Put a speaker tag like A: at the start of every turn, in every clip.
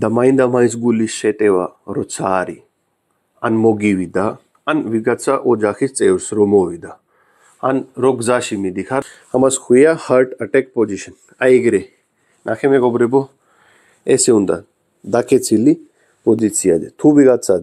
A: და მაინდა მაინც გულის შეტევა როცა არის. ან მოგივიდა ან ვიღაცა ოჯახის წევრს რომ მოვიდა. ან რო გზაში მიდიხარ ამას ხვია heart attack position. აი ეგრე. ნახე მეგობრებო ესე უნდა დაკეცილი პოზიციაზე. თუ ვიღაცა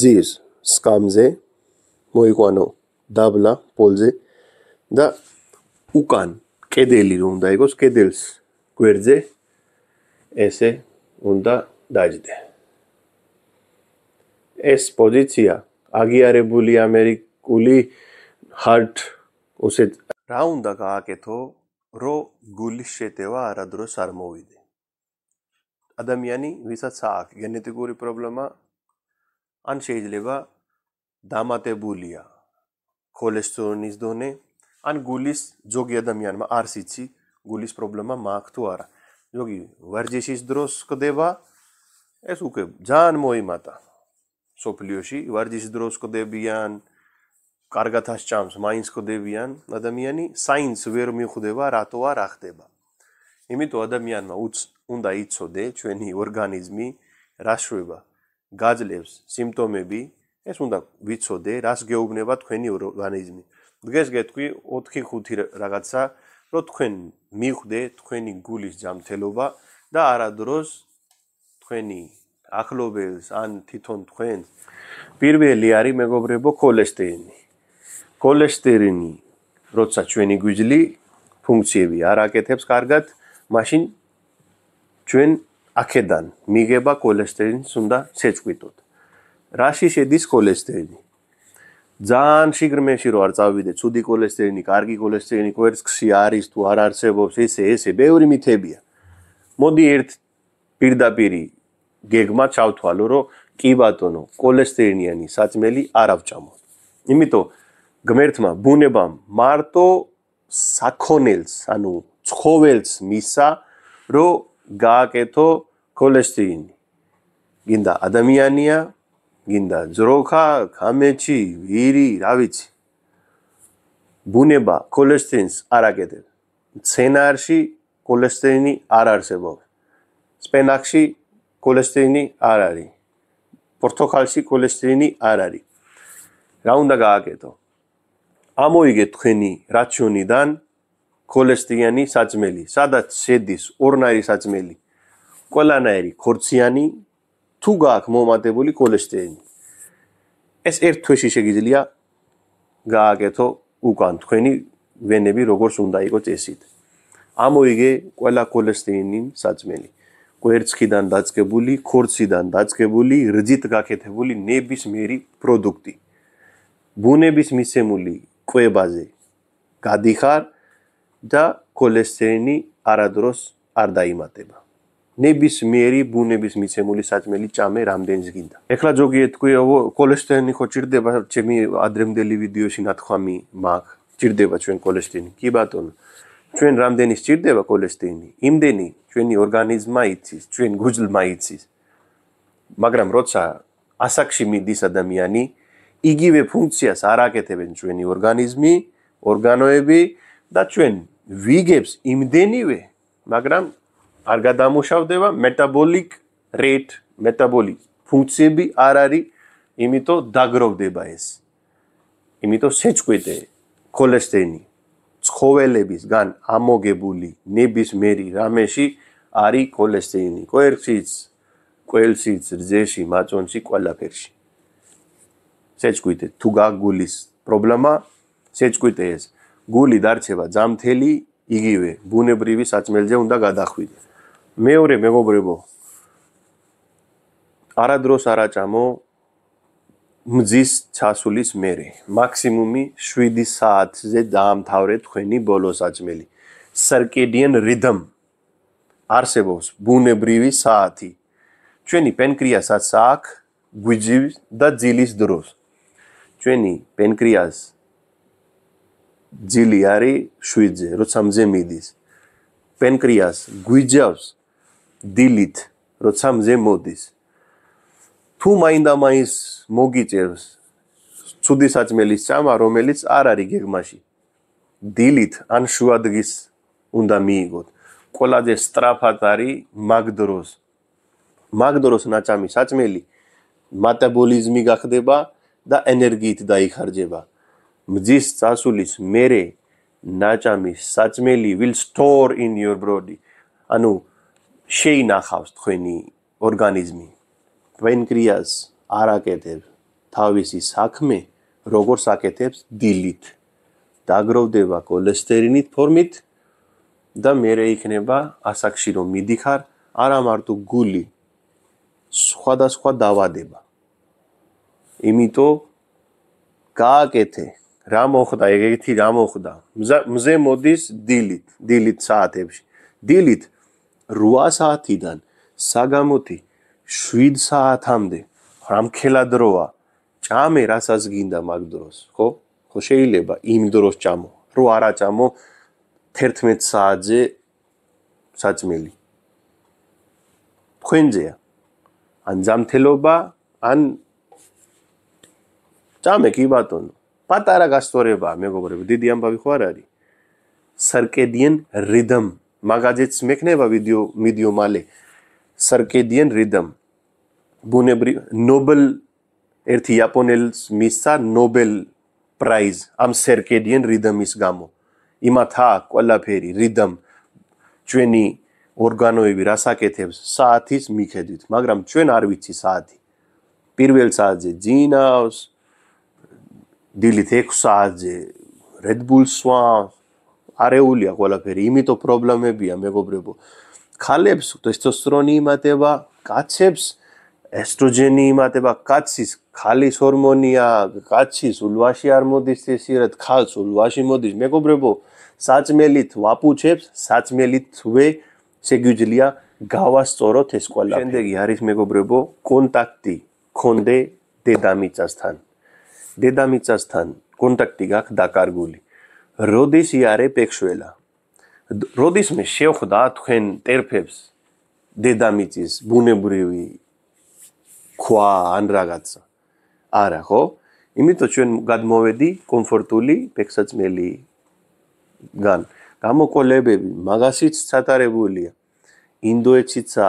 A: ძირს სკამზე მოიყვანო დაბლა პოლზე და უკან კედელი რომ უნდა იყოს კედელს გვერდზე ესე უნდა დაждდე ეს პოზიცია აგიარებული ამერიკული hard უსეთ რა უნდა გააკეთო რო გულის შეტევა არადროს არ მოვიდე? ადამიანი ვისაც აქვს გენეტიკური პრობლემა ან შეიძლება დამატებულია ქოლესტერინის დონე ან გულის ზოგი ადამიანმა არც იცი გულის პრობლემა მაქვს თუ არა. ზოგი ვარჯიშის დროს ხდება ეს უკვე ძალიან მოიმატა. სოფლიოში ვარჯიშის დროს ხდებიან კარგად ასჭამს მაინც ხდებიან ადამიანი საინც ვერ მიხვდება რატო არ ახდება. იმიტომ ადამიანმა უნდა იცოდე ჩვენი ორგანიზმი რა შვება გაძლევს სიმპტომები ეს უნდა ვიცოდე რას გეუბნება თქვენი ორგანიზმი. დღეს გეტყვი 4-5 რაღაცა რომ თქვენ მიხვდე თქვენი გულის ჯამთელობა და არადროს თქვენი ახლობელს ან თვითონ თქვენ. პირველი არის მეგობრებო ქოლესტერინი. ქოლესტერინი როცა ჩვენი გვიძლი ფუნქციები არ აკეთებს კარგად მაშინ ჩვენ აქედან მიგება ქოლესტერინს უნდა შეჭვიდოთ რაში შედის ქოლესტერინი? ძალიან შიგრმეში რო არ წავიდე ცუდი ქოლესტერინი კარგი ქოლესტერინი კვერცხში არის თუ არ არსებობს ესე ესე ბევრი მითებია. მოდი ერთ პირდაპირი გეგმა ჩავთვალო რომ კი ბატონო ქოლესტერინიანი საწმელი არ ავჭამო. იმიტომ გმერთმა ბუნებამ მარტო საქონელს ანუ ცხოველს მისა რომ გააკეთო ქოლესტერინი გინდა ადამიანია გინდა ძროხა კამეჩი ვირი რა ვიცი. ბუნება ქოლესტერინს არ აკეთებს ცენარში ქოლესტერინი არ არსებობს სპენაქში ქოლესტერინი არ არის. პორტოქალში ქოლესტერინი არ არის. რა უნდა გააკეთო? ამოიგე თქვენი რაციონიდან ქოლესტერინი საჭმელი სადაც შედის ორნაირი საჭმელი ყველანაირი ქორციანი თუ გააქვს მომატებული ქოლესტერინი ეს ერთ თვეში შეგიძლია გააკეთო უკან თქვენი ვენები როგორც უნდა იყოს წესით ამოიგე ყველა ქოლესტერინი საჭმელი კვერცხიდან დაწყებული, ქორციდან დაწყებული, რძით გაკეთებული ნებისმიერი პროდუქტი. ბუნების მისემული კვებაზე გადიხარ და ქოლესტერინი არადროს არ დაიმატება. ნებისმიერი ბუნების მიცემული საჭმელი ჭამე რამდენს გინდა. ეხლა ზოგი ეთქვი, ქოლესტერინი ხო ჭირდება, ჩემი ადრემდელი ვიდეოში ნათქვამი მაქვს. ჭირდება ჩვენ ქოლესტერინი. კი ბატონო. ჩვენ რამდენი სჭირდება ქოლესტერინი? იმდენი ჩვენი ორგანიზმა იცის, ჩვენ გუძლმა იცის. მაგრამ როცა ასაკში მიდის ადამიანი, იგივე ფუნქციას არ აკეთებენ ჩვენი ორგანიზმი, ორგანოები და ჩვენ ვიგებს იმდენივე, მაგრამ არ გადამუშავდება მეტაბოლიკ რეიტ, მეტაბოლიკ ფუნქციები არ არის, იმიტომ დაგროვდება ეს. იმიტომ შეჭყვეტე ქოლესტერინი ცხოველებისგან ამოგებული ნებისმიერი რამეში არის ქოლესტერინი. კვერცხიც, კველსიც, რძეში, მაწონში, ყველაფერში. შეჭკვიდე თუ გაგულის პრობლემა, შეჭკვიდე ეს. გული დარჩება ძამთელი, იგივე ბუნებრივი საწმელზე უნდა გადახვიდე. მეორე მეგობრებო, არადროს არაჭამო მძის ჩასulis მერე. მაქსიმუმი 7 საათზე დაამთავრე თქვენი ბოლო საჭმელი. circadian rhythm არსებობს ბუნებრივი საათი. ჩვენი პენკრიასაც აქვს გვიძის და ძილის დროს. ჩვენი პენკრიას ძილი არის 7-ზე როცა მზე მიდის. პენკრიას გვიძავს დილით როცა მზე მოდის თუ მაინდა მაინც მოგიწერს ცუდი საჭმელის წამა, რომელიც არ არის გეგმაში. დილით ან შუადღის უნდა მიიღოთ. ყველაზე სტრაფად არის მაგ დროს. მაგდროს ნაჭამი საჭმელი მეტაბოლიზმი გახდება და ენერგიით დაიხარჯება. მძის წასulis მერე ნაჭამი საჭმელი will store in your body. ანუ შეინახავს თქვენი ორგანიზმი. პენკრიას არაკეთებს თავისი საქმე, როგორც აკეთებს დილით. დაგროვდება კოლესტერინით ფორმით და მერე იქნება ასაკში რომ მიდიხარ, არა მარტო გული სხვადასხვა დავადება. იმიტომ გააკეთე რა მოხდა ეგეთი რა მოხდა მზე მოდის დილით დილით საათებში დილით 8 საათიდან საგამოთი 7 საათამდე რამქელა დროა? ჭამე რასაც გინდა მაგ დროს ხო? ხო შეიძლება იმ დროს ჭამო. რო არა ჭამო 11 საათზე საჭმელი თქვენზეა. ან ზამთელობა ან ჭამე კი ბატონო. პატარა გასწორებაა მეგობრებო დიდი ამბავი ხო არ არის? circadian rhythm მაგაძეც მექნება ვიდეო მიდიო მალე. circadian rhythm ბუნებრივ ნობელ ერთი იაპონელს მისცა ნობელ პრაიზ ამ circadian rhythm-ის გამო. იმათა ყველაფერი rhythm ჩვენი ორგანოები რასაკეთებს საათის მიხედვით მაგრამ ჩვენ არ ვიცი საათი. პირველ საათზე ძინავს დილით 6 საათზე Red Bull სვა. არეულია ყველაფერი, იმიტომ პრობლემებია მეგობრებო. ქალებს ტესტოსტერონი იმატება, კაცებს ესტროგენი იმატება, კაცის ქალის ჰორმონია, კაცის ულვაში არ მოდის წესიერად, ქალს ულვაში მოდის. მეგობრებო, საწმელით ვაპუჩებს, საწმელით ვე შეგვიძლია გავასწოროთ ეს ყველა. შემდეგი არის მეგობრებო, კონტაქტი კონდე დედამიწასთან. დედამიწასთან კონტაქტი გაქვს დაკარგული. როდის იარე პექშველა? როდის მე შევხვდა თქვენ ტერფებს დედამიწის ბუნებრივი ქვა ან რაღაცა? არა ხო? იმიტომ ჩვენ გადმოვედი კომფორტული პექსაცმელი გან. გამოკოლებები მაგასიც ჩატარებულია. ინდოეთშიცა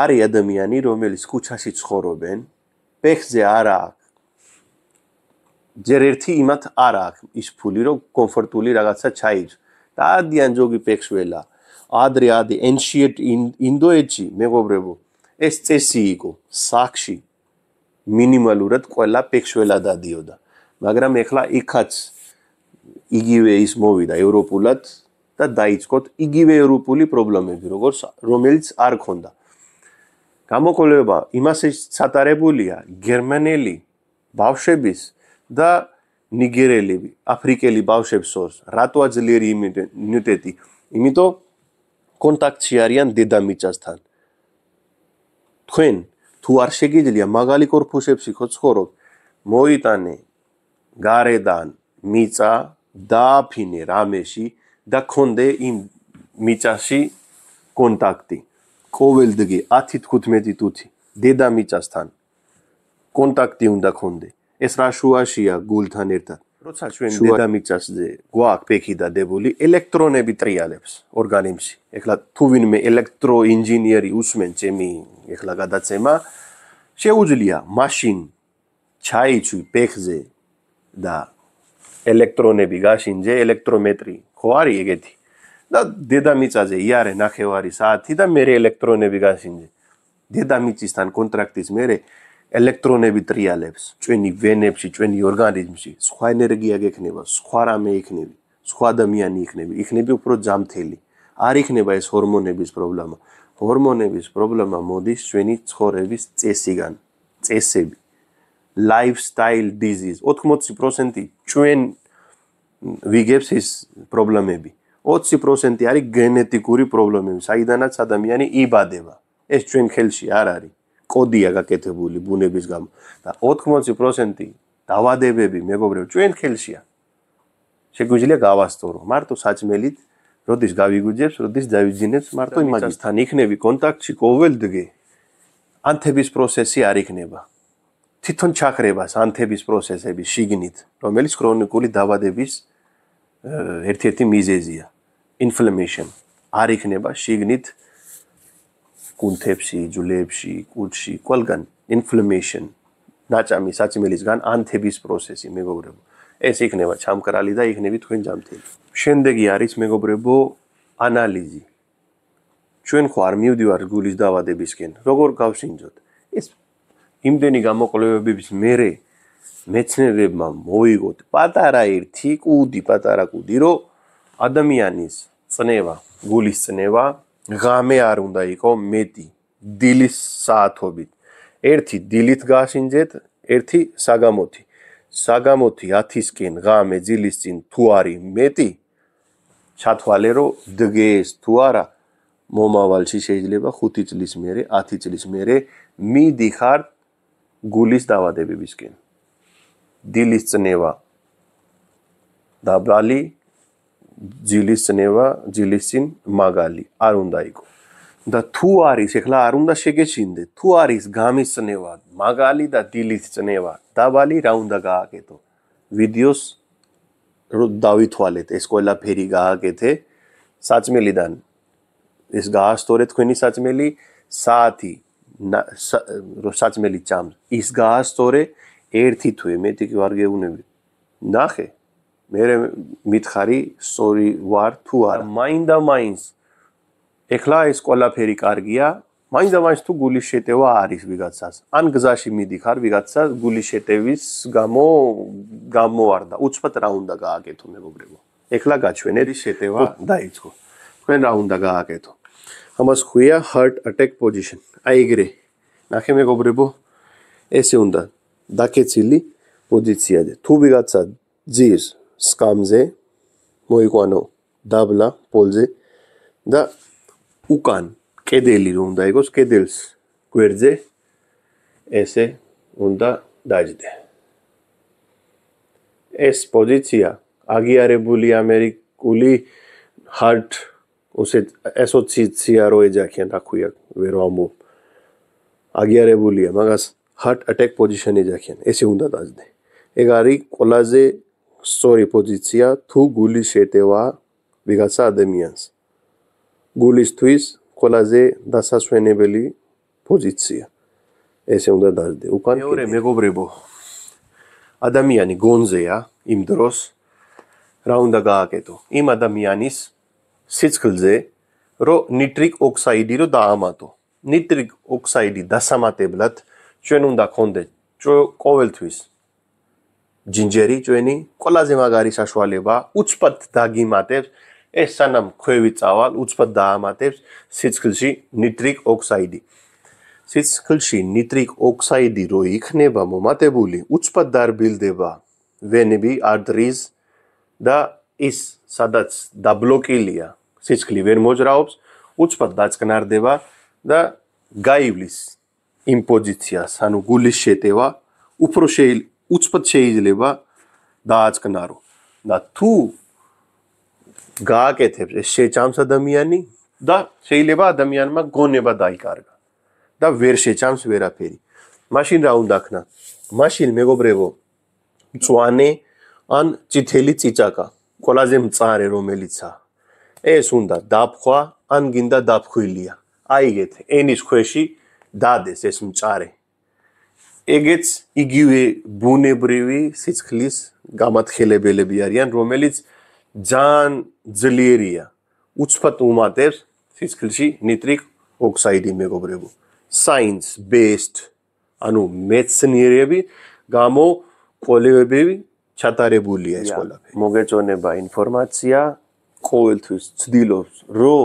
A: არის ადამიანი, რომელიც ქუჩაში ცხოვრობენ, პეხზე არა აქვს ჯერ ერთი იმათ არ აქვს ის ფული რომ კომფორტული რაღაცა ჩაიჯ და ადიან ჯოგი პექსველა ადრე ადი ancient ინდოეთში მეგობრებო ეს წესი იყო საქში მინიმალურად ყველა პექსველა დადიოდა მაგრამ ეხლა იქაც იგივე ის მოვიდა ევროპულად და დაიწყოთ იგივე ევროპული პრობლემები როგორც რომელიც არ ქონდა გამოკვლევა იმასაც ჩატარებულია გერმანელი ბავშვების და ნიგერელები, აფრიკელი ბავშვებს ორს, რატოა ძლიერი იმუნიტეტი? იმიტომ კონტაქტში არიან დედამიწასთან. თქვენ თუ არ შეგიძლია მაღალი კორპუსებში ხოცხოვრობთ, მოიტანე გარედან მიწა, დააფინე რამეში და კონდე იმ მიწაში კონტაქტი. ყოველდღე 10-15 თუთი დედამიწასთან კონტაქტი უნდა კონდე. ეს რა შუაშია გულთან ერთად. როცა ჩვენ დედამიწაზე გვაქვს ფექი დადებული ელექტრონები ტრიალებს ორგანიზმში ეხლა თუ ვინმე ელექტროინჟინერი უსმენ ჩემი ეხლა გადაცემა შეუძლია მაშინ ჩაიცვი ფეხზე და ელექტრონები გაშინჯე ელექტრომეტრი. ხო არის ეგეთი? და დედამიწაზე იარე ნახევარი საათი და მე ელექტრონები გაშინჯე. დედამიწისთან კონტრაქტის მერე ელექტრონები ტრიალებს ჩვენი ვენებში, ჩვენი ორგანიზმში, სხვა ენერგია გექნება, სხვა რამე იქნება, სხვა ადამიანი იქნება, იქნება უფრო ჯამთელი. არ იქნება ეს ჰორმონების პრობლემა. ჰორმონების პრობლემა მოდის ჩვენი ცხოვრების წესიდან, წესები. lifestyle disease 80% ჩვენ ვიგებს ეს პრობლემები. 20% არის გენეტიკური პრობლემები, საიდანაც ადამიანი იბადება. ეს ჩვენ ხელში არ არის. კოდია გაკეთებული ბუნების გამო. და 80% დავადებები მეგობრებო ჩვენ ხელშია. შეგვიძლია გავასწორო მარტო საჭმელით როდის გავიგუძებს როდის დავიძინებს მარტო იმასთან იქნები კონტაქტში ყოველდღე ანთების პროცესი არ იქნება. თვითონ ჩახრებას ანთების პროცესები შიგნით რომელიც ქრონიკული დავადების ერთ-ერთი მიზეზია. Inflammation. არ იქნება შიგნით კუნთებში, ჯულებში, კუჭში, ყველგან ინფლამეიშენ ნაჭამი საწმელისგან ანთების პროცესი მეგობრებო. ეს იქნება ჩამკრალი და იქნები თქვენ ჯამთელი. შემდეგი არის მეგობრებო ანალიზი. ჩვენ ხო არ მივდივართ გულის დაავადებისკენ. როგორ გავსინჯოთ? ეს იმდენი გამოკვლევების მერე მეცნიერებმა მოიგოთ პატარა ერთი კუდი, პატარა კუდი, რომ ადამიანის წნევა, გულის წნევა ღამე არ უნდა იყო მეტი დილის საათობით. ერთი დილით გასინჯეთ, ერთი საგამოთი. საგამოთი 10-ისკენ ღამე დილის წინ თუ არის მეტი, ჩათვალე რომ დგეს თუ არა, მომავალში შეიძლება 5 წლის მერე, 10 წლის მერე მიდიხარ გულის დაავადებებისკენ. დილის წნევა დაბალი ძილის წნევა ძილის წინ მაგალი. არ უნდა იყო და თუ არის ეხლა არ უნდა შეგეშინდე თუ არის გამის წნევა მაგალი და დილის წნევა დაბალი რა უნდა გააკეთო? ვიდეოს რო დავითვალეთ ეს ყველაფერი გააკეთე საწმელიდან ეს გაასტორე თქვენი საწმელი საათი რო საწმელი ჭამს ის გაასტორე ერთი თუ მეტი კი ვარ გეუნები ნახე მე მითხარი სწორი ვარ თუ არა? მაინდა მაინს ეხლა ეს ყველაფერი კარგია. მაინდა მაინს თუ გულის შეტევა არის ვიღაცას ან გზაში მიდიხარ ვიღაცას გულის შეტევის გამო გამოარდა უცბად რა უნდა გააკეთო მეგობრებო? ეხლა გაჩვენეთ შეტევა? დაიწყო. თქვენ რა უნდა გააკეთო? ამას ხვია heart attack position. აი ეგრე. ნახე მეგობრებო. ესე უნდა დაკეცილი პოზიციაზე თუ ვიღაცა ძირს სკამზე მოიყვანო დაბლა პოლზე და უკან კედელი რომ უნდა იყოს კედელს გვერდზე ესე უნდა დაჯდე. ეს პოზიცია აგიარებული ამერიკული hard ოსეთ ასოციაცია რო ეჯახიან რა ქვია ვერ ვამბობ. აგიარებულია მაგას hard attack position ეჯახიან ესე უნდა დაძდე ეგ არის ყველაზე სწორი პოზიცია თუ გულის შეტევა ვიღაცა ადამიანს. გულისთვის ყველაზე დასასვენებელი პოზიცია. ესე უნდა დაждდე. უკან მეორე მეგობრებო ადამიანი გონზეა იმ დროს რა უნდა გააკეთო? იმ ადამიანის სიცხლზე რომ ნიტრიკ ოქსაიდი რო დაამატო. ნიტრიკ ოქსაიდი დასამატებლად ჩვენ უნდა გქონდეთ ყოველთვის ჯინჯერი ჭვენი ყველაზე მაგარი საშუალება უცბად დაგიმატებს ეს სანამ ქვევი წავალ უცბად დაამატებს სიცხლში ნიტრიკ ოქსაიდი. სიცხლში ნიტრიკ ოქსაიდი რო იქნება მომატებული უცბად დარბილდება ვენები არტრიზ და ის სადაც დაბლოკილია სიცხლი ვერ მოძრაობს უცბად დაწყნარდება და გაივლის იმ პოზიციას ანუ გულის შეტევა უფრო შეიძლება უცბად შეიძლება დააწყნარო. და თუ გააკეთებს ეს შეჭამს ადამიანი და შეიძლება ადამიანმა გონება დაიკარგა და ვერ შეჭამს ვერაფერი. მაშინ რა უნდა ქნა? მაშინ მეგობრებო, მწوانه ან წითელი წიწაკა, ყველაზე მწარე რომელიცაა. ეს უნდა დაფხვა ან გინდა დაფხვილია. აიგეთ ენის ქვეში დადეს ეს მწარე. ეგეც იგივე ბუნებრივი სიცხლის გამათხელებელები არიან, რომელიც ძალიან ძლიერია. უცბად უმატებს სიცხლში ნიტრიკ ოქსაიდი მეგობრებო. science based ანუ მეცნიერები გამო კოლევები ჩატარებულია ეს ყველაფერი. მოგეწონება ინფორმაცია ყოველთვის ცდილობს რო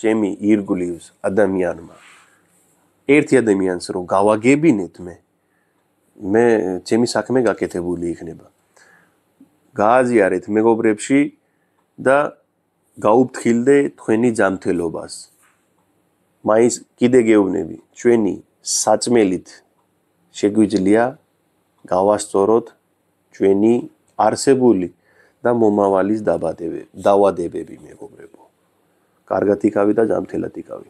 A: ჩემი ირგვლივ ადამიანმა ერთი ადამიანს რო გავაგებინეთ მე მე ჩემი საქმე გაკეთებული იქნება. გააზიარეთ მეგობრებში და გაუფრთხილდე თქვენი ჯანმრთელობას. მაინც კიდე გეუბნები, ჩვენი საწმელით შეგვიძლია გავასწოროთ ჩვენი არსებული და მომავალის დაბადებები, დაავადებები მეგობრებო. კარგად იკავი და ჯანმრთელად იკავი.